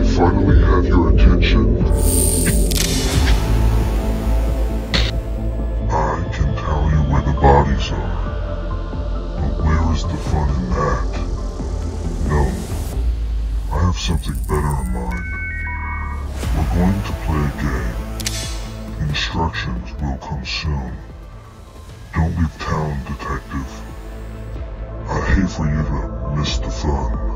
I finally have your attention? I can tell you where the bodies are. But where is the fun in that? No. I have something better in mind. We're going to play a game. Instructions will come soon. Don't leave town, detective. I hate for you to miss the fun.